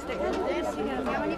queste candersi che abbiamo lì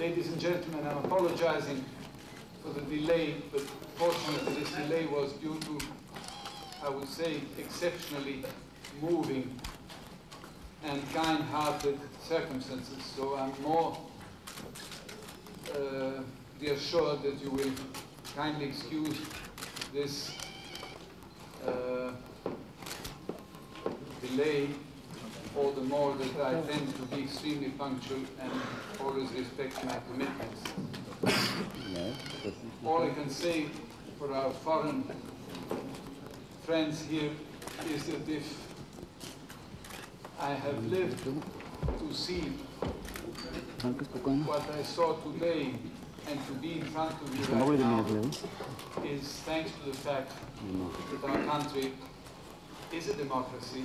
Ladies and gentlemen, I'm apologizing for the delay, but fortunately this delay was due to, I would say, exceptionally moving and kind-hearted circumstances. So I'm more uh, reassured that you will kindly excuse this uh, delay all the more that I tend to be extremely punctual and always respect my commitments. All I can say for our foreign friends here is that if I have lived to see what I saw today and to be in front of you right now is thanks to the fact that our country is a democracy,